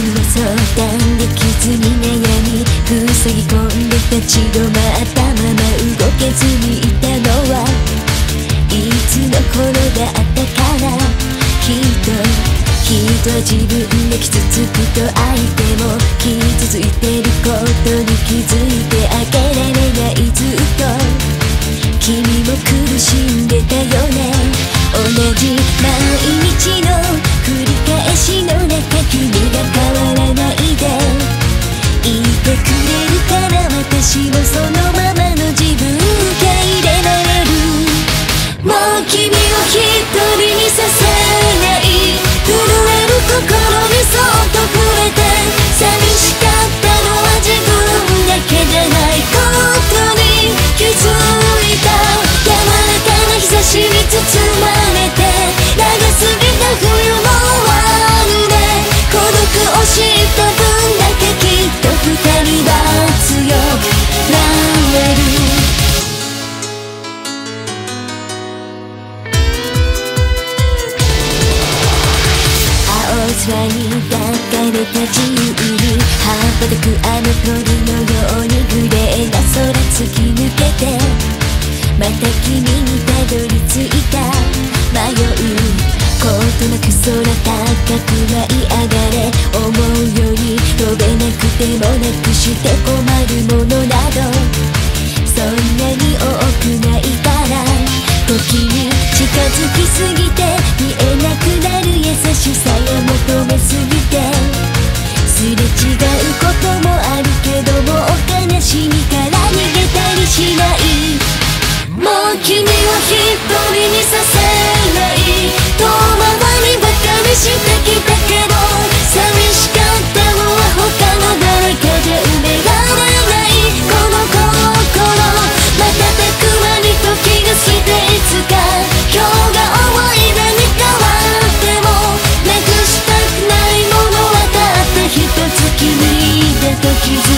に相談で傷に悩み塞ぎ込んで立ち止まったまま動けずにいたのはいつの頃だったかな。きっときっと自分で傷つくと相手も傷ついてることに気づいてくれるから私もそのままの自分受け入れられるもう君を一人にさせない震える心にそっと触れて寂しかったのは自分だけじゃないことに気づいた柔らかな日差しに包まれて長すぎた冬の終わりで孤独を知った空に抱かれた自由に羽ばたくあの鳥のよう。にグレーな空突き抜けてまた君にたどり着いた迷うことなく空高く舞い上がれて困るものなどそんなに多くないから時に近づきすぎて you do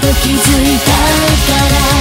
と気づいたから